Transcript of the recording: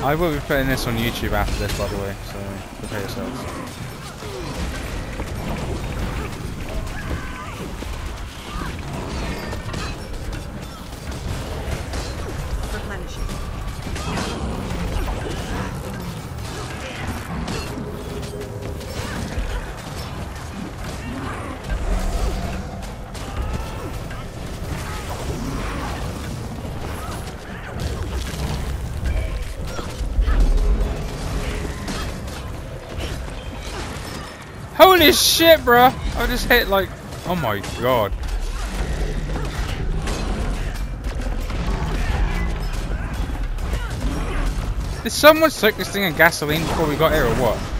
I will be putting this on YouTube after this, by the way, so prepare yourselves. Replenishing. Holy shit, bro! I just hit like, oh my god. Did someone soak this thing in gasoline before we got here or what?